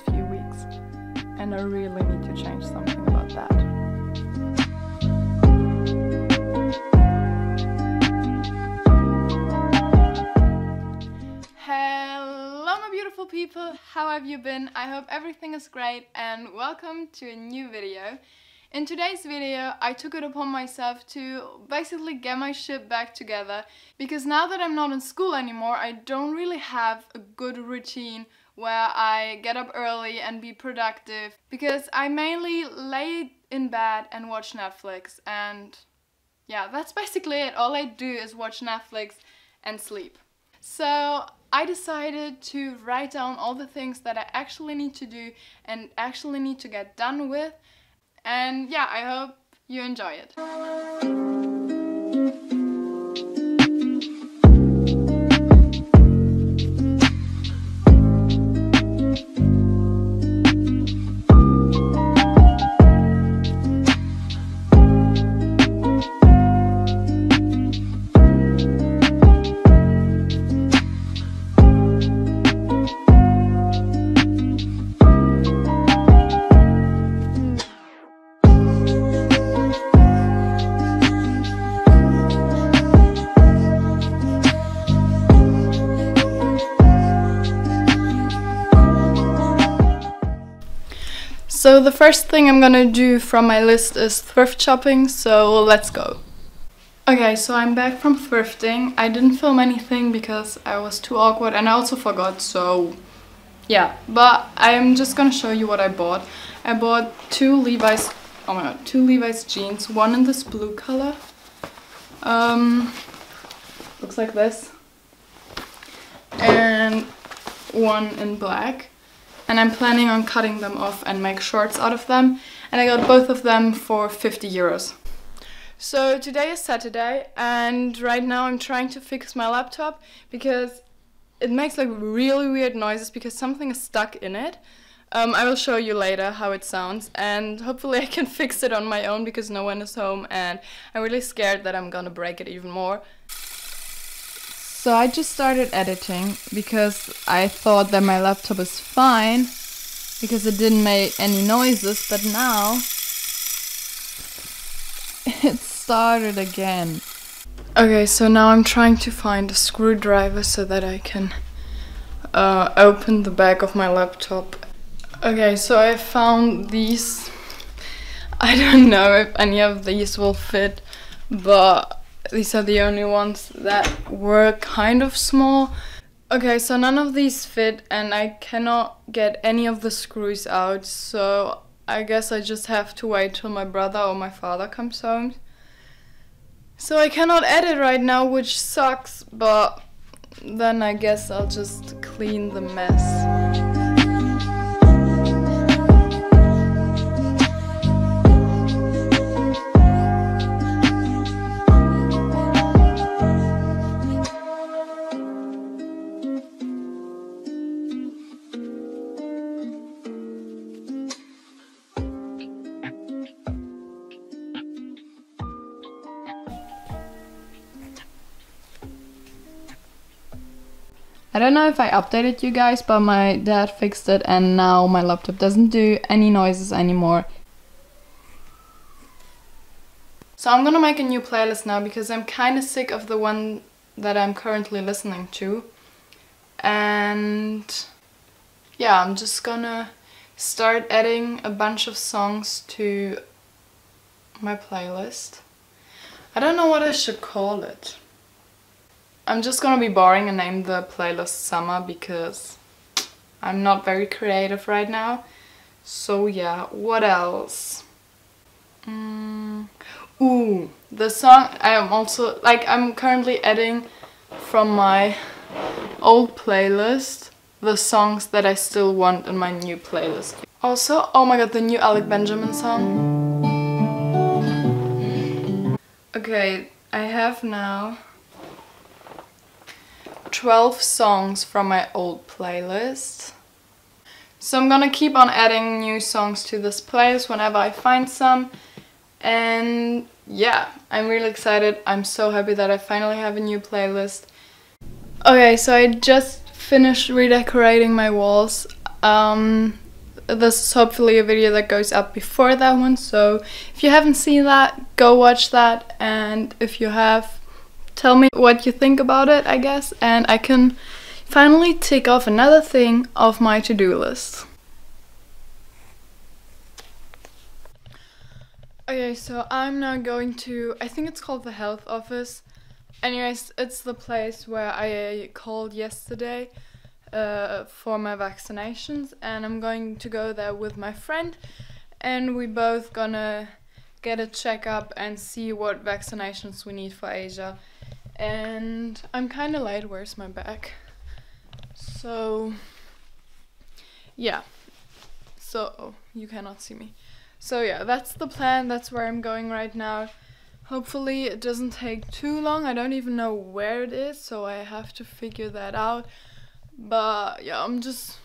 few weeks. And I really need to change something about that. Hello my beautiful people, how have you been? I hope everything is great and welcome to a new video. In today's video I took it upon myself to basically get my shit back together because now that I'm not in school anymore I don't really have a good routine where I get up early and be productive because I mainly lay in bed and watch Netflix and yeah that's basically it. All I do is watch Netflix and sleep. So I decided to write down all the things that I actually need to do and actually need to get done with. And yeah, I hope you enjoy it. So the first thing I'm gonna do from my list is thrift shopping, so let's go. Okay, so I'm back from thrifting. I didn't film anything because I was too awkward and I also forgot, so yeah. But I'm just gonna show you what I bought. I bought two Levi's, oh my god, two Levi's jeans, one in this blue color. Um, looks like this. And one in black and I'm planning on cutting them off and make shorts out of them. And I got both of them for 50 euros. So today is Saturday and right now I'm trying to fix my laptop because it makes like really weird noises because something is stuck in it. Um, I will show you later how it sounds and hopefully I can fix it on my own because no one is home and I'm really scared that I'm gonna break it even more. So I just started editing because I thought that my laptop is fine because it didn't make any noises, but now it started again. Okay, so now I'm trying to find a screwdriver so that I can uh, open the back of my laptop. Okay, so I found these. I don't know if any of these will fit, but these are the only ones that were kind of small. Okay, so none of these fit and I cannot get any of the screws out, so I guess I just have to wait till my brother or my father comes home. So I cannot edit right now, which sucks, but then I guess I'll just clean the mess. I don't know if I updated you guys, but my dad fixed it and now my laptop doesn't do any noises anymore. So I'm gonna make a new playlist now because I'm kinda sick of the one that I'm currently listening to. And yeah, I'm just gonna start adding a bunch of songs to my playlist. I don't know what I should call it. I'm just gonna be boring and name the playlist Summer because I'm not very creative right now. So yeah, what else? Mm. Ooh, the song I am also, like I'm currently adding from my old playlist the songs that I still want in my new playlist. Also, oh my god, the new Alec Benjamin song. Okay, I have now 12 songs from my old playlist. So I'm gonna keep on adding new songs to this playlist whenever I find some. And yeah, I'm really excited. I'm so happy that I finally have a new playlist. Okay, so I just finished redecorating my walls. um, this is hopefully a video that goes up before that one. So if you haven't seen that, go watch that. And if you have, tell me what you think about it, I guess. And I can finally tick off another thing off my to-do list. Okay, so I'm now going to, I think it's called the health office. Anyways, it's the place where I called yesterday uh, for my vaccinations and I'm going to go there with my friend and we both gonna get a checkup and see what vaccinations we need for Asia. And I'm kind of late, where's my bag? So, yeah. So, oh, you cannot see me. So yeah, that's the plan. That's where I'm going right now. Hopefully it doesn't take too long. I don't even know where it is, so I have to figure that out. But yeah, I'm just...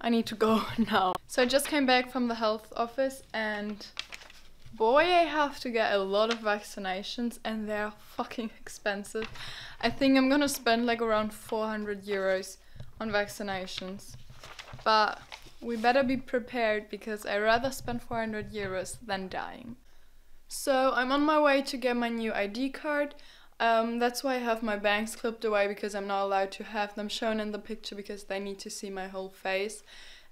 I need to go now. So I just came back from the health office and boy, I have to get a lot of vaccinations and they're fucking expensive. I think I'm gonna spend like around 400 euros on vaccinations. But we better be prepared because I rather spend 400 euros than dying. So I'm on my way to get my new ID card. Um, that's why I have my bangs clipped away because I'm not allowed to have them shown in the picture because they need to see my whole face.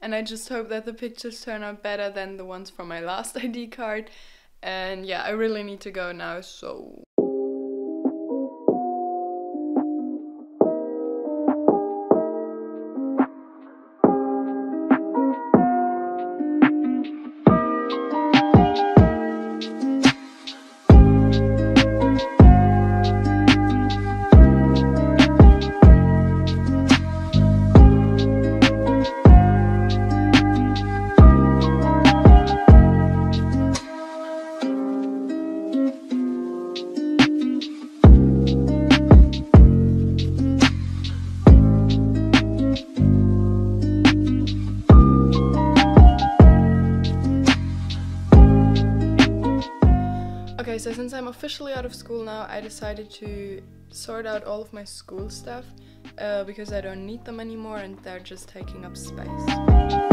And I just hope that the pictures turn out better than the ones from my last ID card. And yeah, I really need to go now, so Okay, so since I'm officially out of school now, I decided to sort out all of my school stuff uh, because I don't need them anymore and they're just taking up space.